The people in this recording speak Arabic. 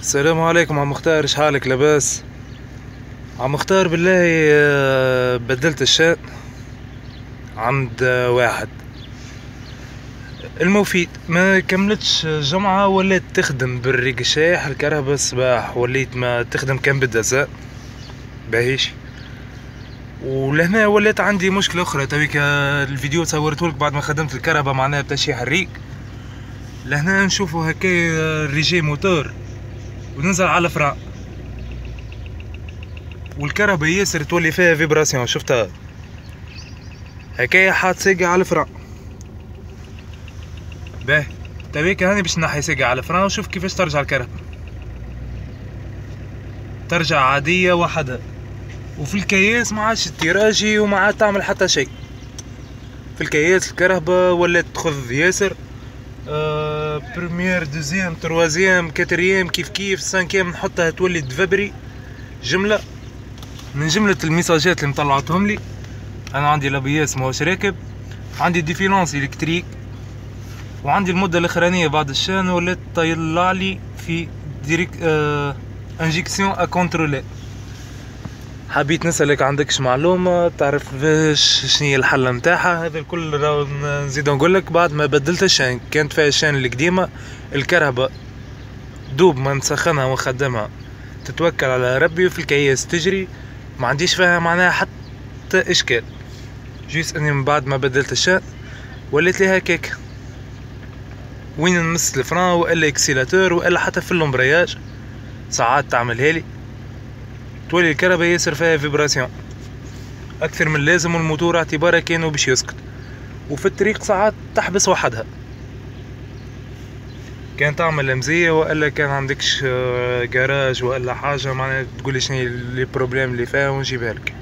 السلام عليكم عم مختار إيش حالك؟ لاباس. عم مختار بالله آه، بدلت الشان عند آه، واحد. المفيد ما كملتش جمعة وليت تخدم بالريقشاح الكهرباء الصباح وليت ما تخدم كان بالدزاء باهيش. ولهنا ولات عندي مشكلة أخرى. تويك الفيديو صورته لك بعد ما خدمت الكهرباء معناها بتشيح الريق لهنا نشوفوا هكا régime moteur. وننزل على frein والكرهبة ياسر تولي فيها vibration شفتها؟ هكايا حاط ساقي على ال frein باهي. تبيك هاني باش نحي ساقي على ال frein وشوف كيفاش ترجع الكرهبة. ترجع عادية وحدها وفي الكياس ما عادش تيراجي وما عاد تعمل حتى شيء. في الكياس الكرهبة ولات تخذ ياسر. première deuxième troisième quatrième كيف كيف cinquième نحطها تولي تفيبري جملة من جملة الميساجات اللي مطلعتهم لي أنا عندي l'ABS ماهوش راكب عندي défaillance électrique وعندي المدة الأخرانية بعد ال chaîne ولات طيلع لي في ديريك آه injection à contrôler حبيت نسألك عندكش معلومة؟ تعرف شنو هي الحل متاعها هذا الكل نزيد نقول لك بعد ما بدلت ال chaîne كانت فيها ال chaîne القديمة الكرهبة دوب ما نسخنها ونخدمها. تتوكل على ربي وفي الكياس تجري. ما عنديش فيها معناها حتى إشكال. juste أني من بعد ما بدلت ال chaîne ولات لي هكاك. وين نمس ال frein وإلا accélérateur وإلا حتى في ال embrayage ساعات تعملها لي. تولي الكهرباء ياسر فيها vibration. أكثر من اللازم والموتور اعتباره كاينو باش يسكت. وفي الطريق ساعات تحبس وحدها. كان تعمل مزية وإلا كان عندكش جراج وإلا حاجة معناها تقولي شنو les problèmes اللي فيها ونجيبها لك.